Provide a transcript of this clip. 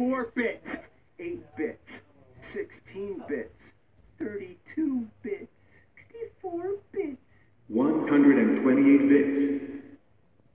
Four bits, 8 bits, 16 bits, 32 bits, 64 bits, 128 bits,